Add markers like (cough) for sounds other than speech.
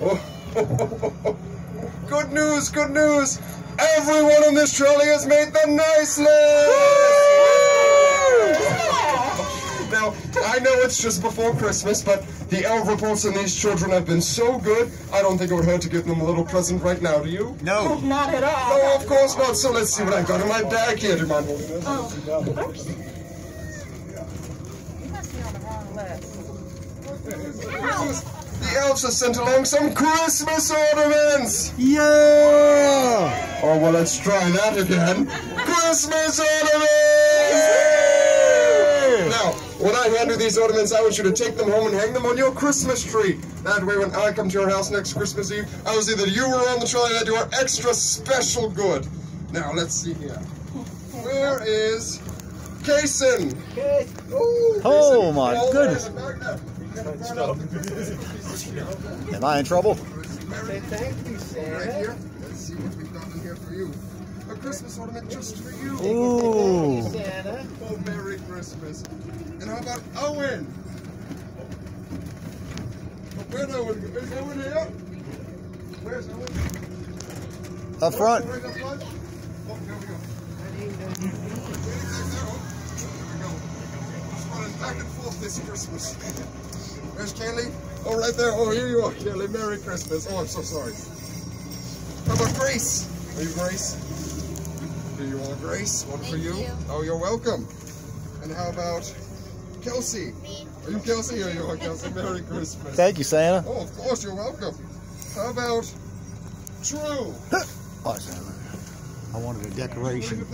Oh. (laughs) good news, good news. Everyone on this trolley has made the nice list. Now, I know it's just before Christmas, but the elf reports on these children have been so good, I don't think it would hurt to give them a little present right now, do you? No. Not at all. No, of course not. So let's see what I've got in my bag here. Do you mind holding this? Oh, oops. The elves have sent along some Christmas ornaments. Yeah. Oh, well, let's try that again. Christmas ornaments! Now, when I hand you these ornaments, I want you to take them home and hang them on your Christmas tree. That way, when I come to your house next Christmas Eve, I will see that you were on the trolley and that you are extra special good. Now, let's see here. Where is Kason? Oh, Oh, Kason. my goodness. Right, back there. Am I in trouble? Right here. Let's see what we've got in here for you. A Christmas ornament just for you. Ooh. Oh, Merry Christmas. And how about Owen? Where's Owen? Is Owen here? Where's Owen? Up front. Right up front? Oh, here we go. Waiting back there. We go. Just back and forth this Christmas. Where's Kelly. Oh, right there. Oh, here you are, Kelly. Merry Christmas. Oh, I'm so sorry. How about Grace? Are you Grace? Here you are, Grace. One for you. Oh, you're welcome. And how about Kelsey? Are you Kelsey? Are you are Kelsey? Merry Christmas. Thank you, Santa. Oh, of course, you're welcome. How about True? Oh, Santa. I wanted a decoration.